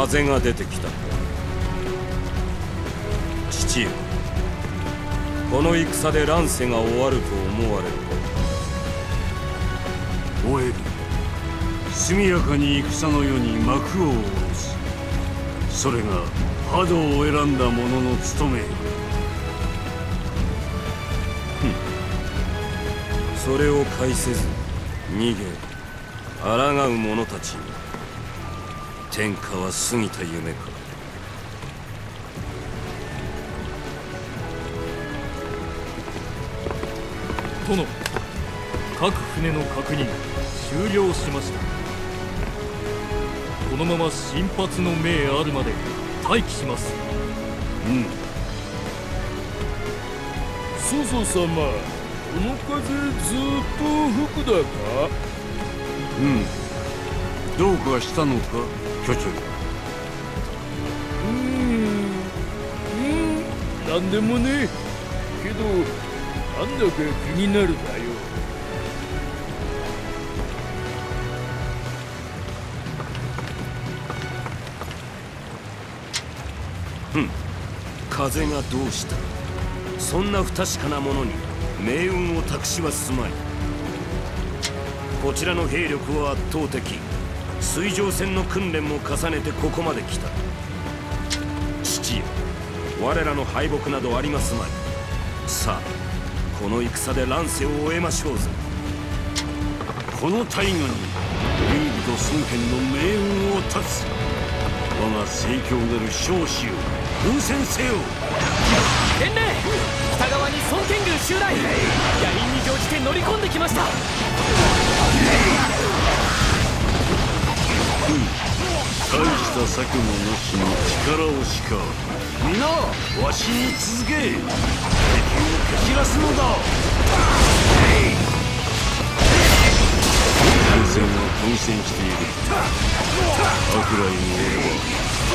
風が出てきた。父よこの戦で乱世が終わると思われる終える。速やかに戦の世に幕を下ろす。それが波動を選んだ者の務めそれを介せず逃げ抗う者たちに天下は過ぎた夢か。殿各船の確認終了しました。このまま新発の命あるまで待機します。うん。ソソ様この風ずっと吹くだか？うん。どうかしたのか？巨長うん。うん。なんでもねけどなんだか気になるだよ。風がどうした？そんな不確かなものに命運を託しはすまい。こちらの兵力は圧倒的。水上戦の訓練も重ねてここまで来た。父よ我らの敗北などありますまい。さあこの戦で乱世を終えましょうぞこの大河に劉備と孫権の命運を断つ。我が盛況なる召集奮戦せよ。伝令北側に孫権軍襲来。野臨に乗じて乗り込んできました。策もなしに力をしか皆わしに続け敵を蹴散らすのだ。前線は混戦している。悪来に俺は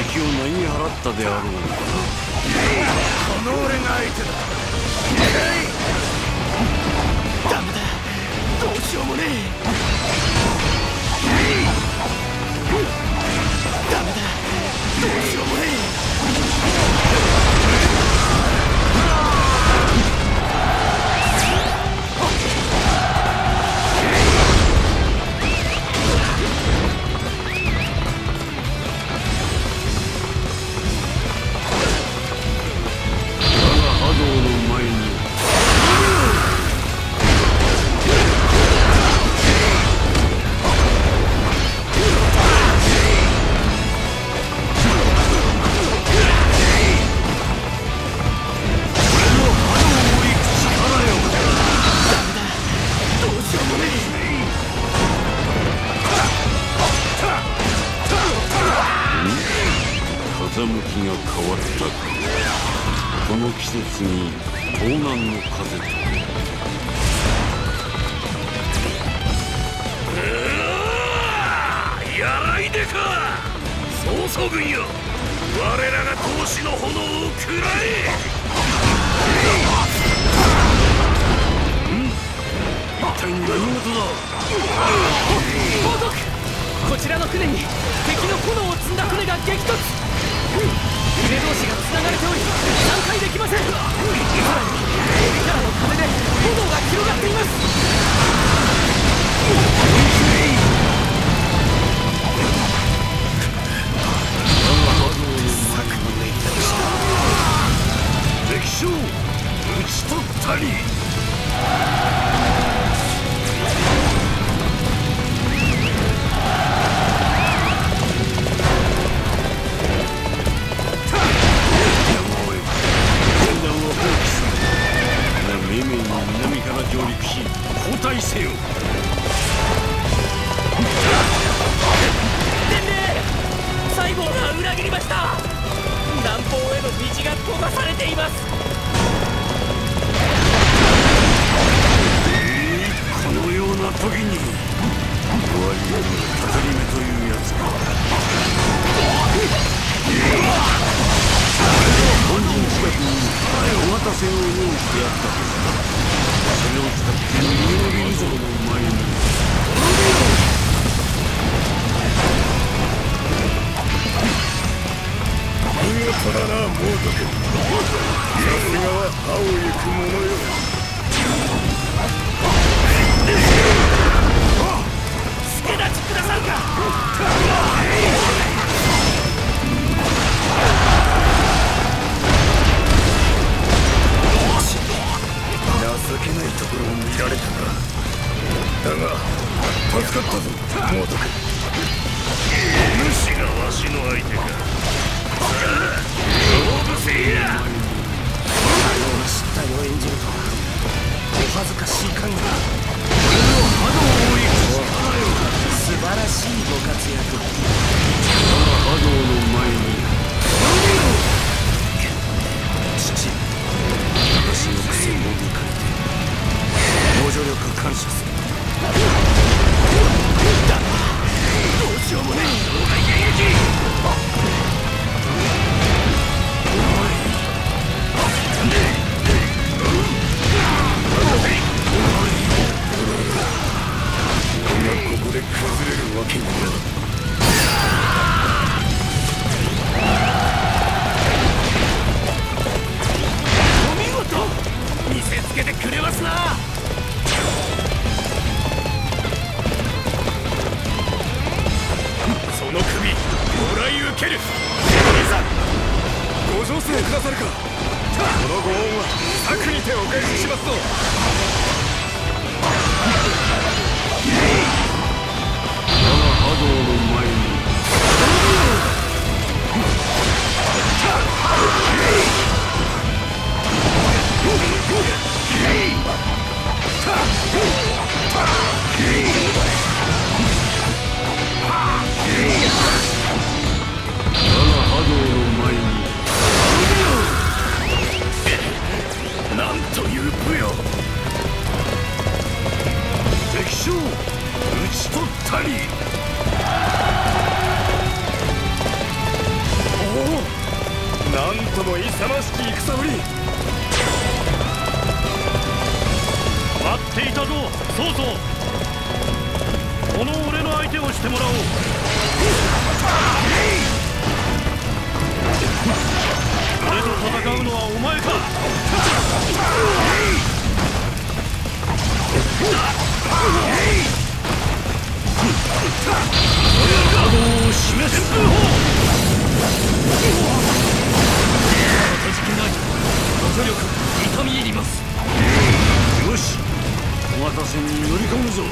敵をなぎ払ったであろう。がなこの俺が相手だ。ダメだ。どうしようもねえどう向きが変わったかこの季節に東南の風とやらいでか曹操軍よ我らが闘志の炎を食らえうん一体何事だ報告こちらの船に敵の炎を積んだ船が激突船同士が繋がれており参回できません。さらに敵からの風で炎が広がっています。敵将討ち取ったり。上陸し交代せよ。伝令細胞が裏切りました。南方への道が閉ざされています。このような時に。弱りの語り目というやつか本陣近くに小型船を用意してやったはずだそれを使って逃げ延びるぞお前に見事だな猛毒さすがは歯を行く者よ助立ちくださるか！けないところを見られたかだ。が助かったぞ。猛毒。主がわしの相手か。さあ勝負せいや崩れるわけにはていたぞ。そうそう。この俺の相手をしてもらおう。俺と戦うのはお前か。波動を示すじけない。ご助力痛み入ります。小型船に乗り込むぞ。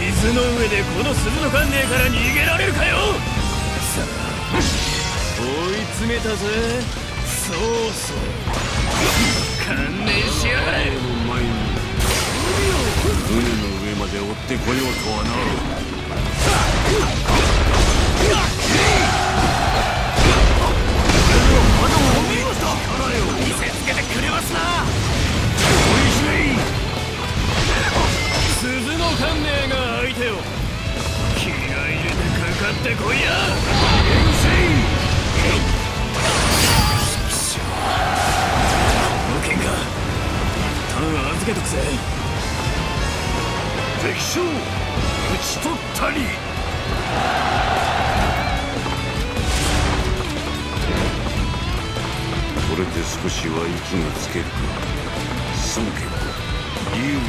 水の上でこの鈴の観念から逃げられるかよ！追い詰めたぜ。そうそう。観念しやがれ。波動の前に船の上まで追ってこようとはな敵将討ち取ったり。これで少しは息がつける。か孫家劉備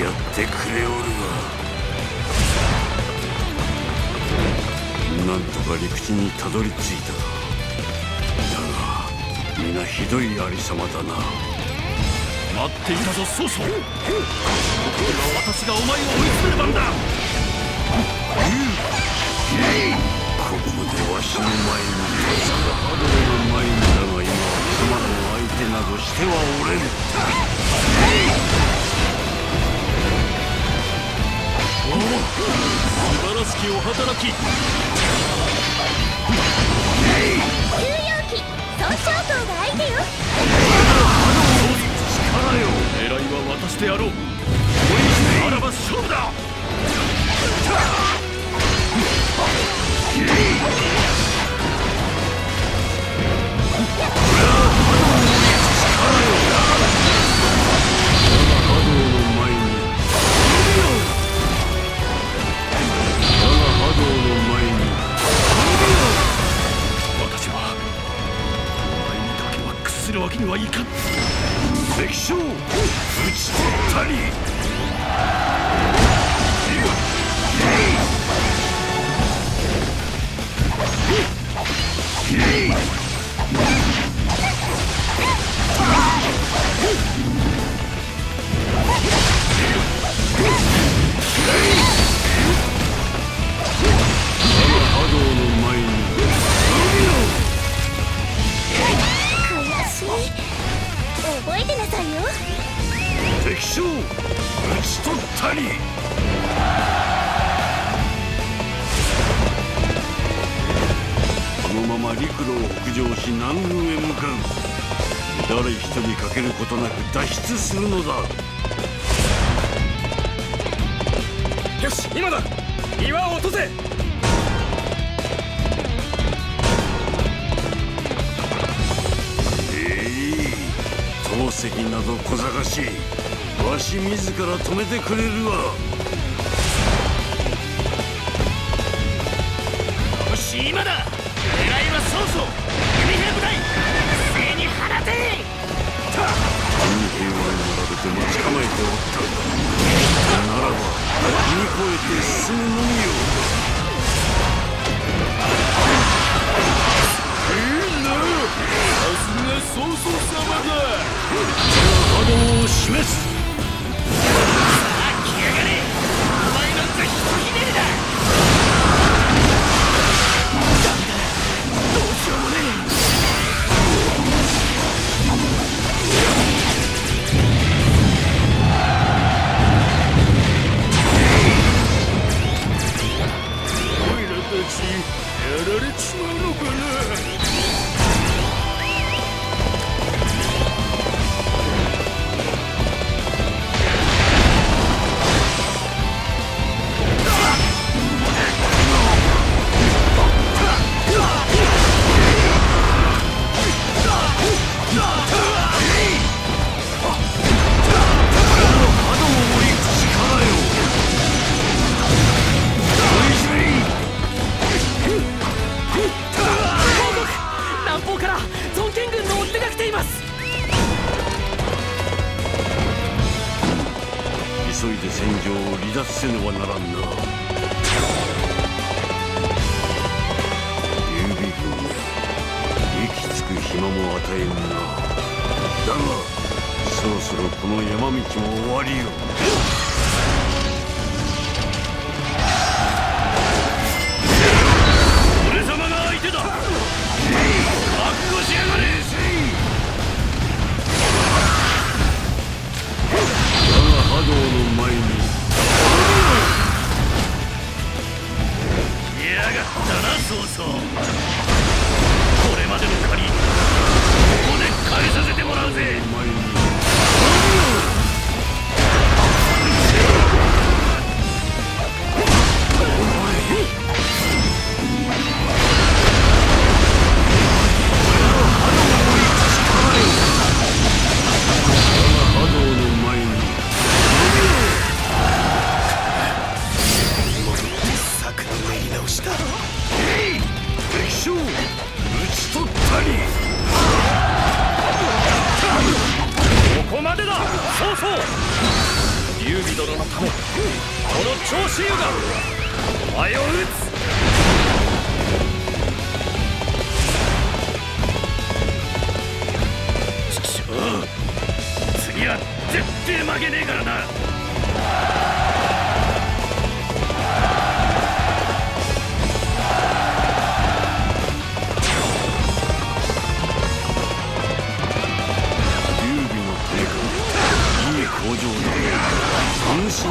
やってくれおるわなんとか陸地にたどり着いた。だが皆ひどいありさまだな。待っていたぞ曹操。ここは私がお前を追い詰める番だ。ここでわしの前に立つが波動の前にだが今は妻の相手などしてはおれぬ素晴らしきお働き休養期損傷頭が相手よ狙いは渡してやろうならば勝負だ誰一人欠けることなく脱出するのだ。よし今だ。岩を落とせ。ええ透石など小賢しい。わし自ら止めてくれるわ。よし今だ。軍兵を並べて待ち構えておったならば踏み越えて進むのみよいいなさすが曹操様だ波動を示すさあ来やがれ。お前なんかひとひねりだ。急いで戦場を離脱せねばならんな。劉備軍は息つく暇も与えんな。だがそろそろこの山道も終わりよ。そうこれまでの借りここで返させてもらうぜ。曹操劉備殿のためこの長州がお前を討つ。次は絶対負けねえからな。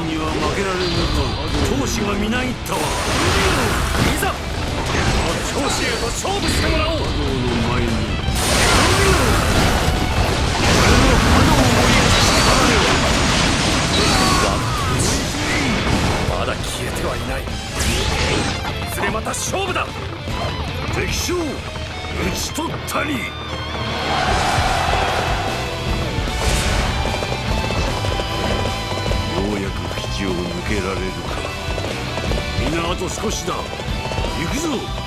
には負けられぬと当主がみなぎったわ。いざこの長州と勝負してもらおう。波動の前にまだ消えてはいない。いずれまた勝負だ。敵将討ち取ったり。を抜けられるか。みんなあと少しだ。行くぞ。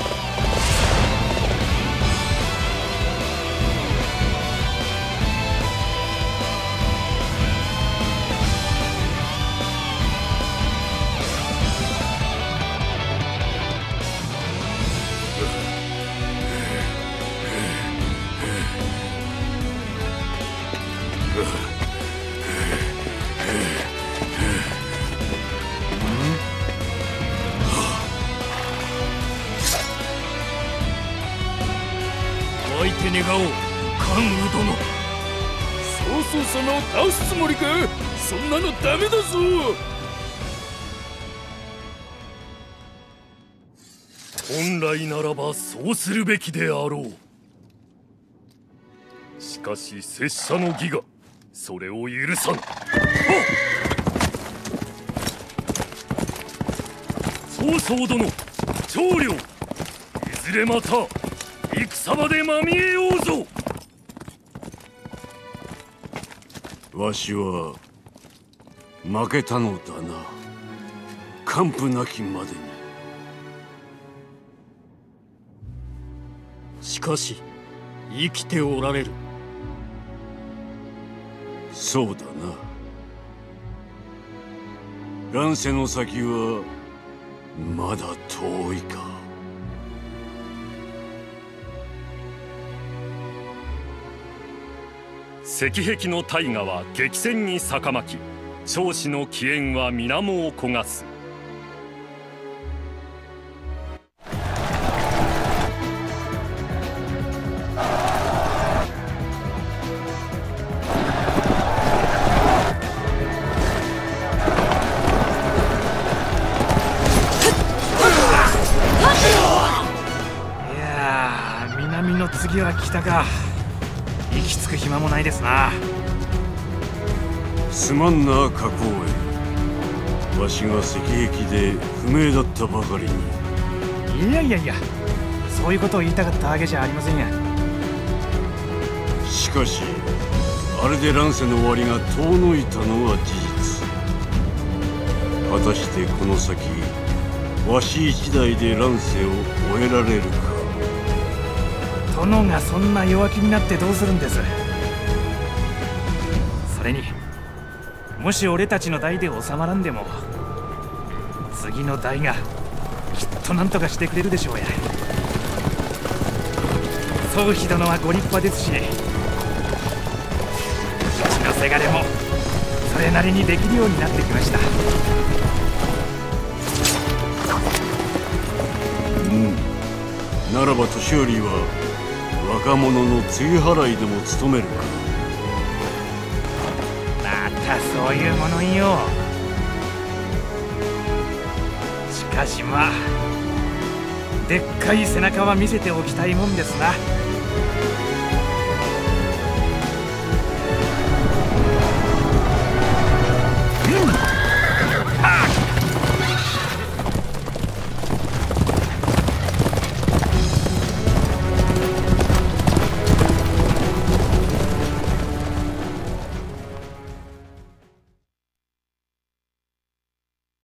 倒すつもりかそんなのダメだぞ。本来ならばそうするべきであろう。しかし拙者の義がそれを許さぬ曹操殿長領いずれまた戦場でまみえようぞ。わしは負けたのだな。完膚なきまでに。しかし生きておられる。そうだな。乱世の先はまだ遠いか石壁の大河は激戦に逆まき長子の起源は水面を焦がす。いや南の次は北か。き着く暇もないですな。すまんな加工園わしが石壁で不明だったばかりに。いやいやいやそういうことを言いたかったわけじゃありませんや。しかしあれで乱世の終わりが遠のいたのは事実。果たしてこの先わし一代で乱世を終えられるか殿がそんな弱気になってどうするんです？それにもし俺たちの代で収まらんでも次の代がきっと何とかしてくれるでしょうや。宗妃殿はご立派ですしうちのせがれもそれなりにできるようになってきました。うん。ならば年寄りは若者の露払いでも務めるか。またそういうものよ。しかしまあでっかい背中は見せておきたいもんですな。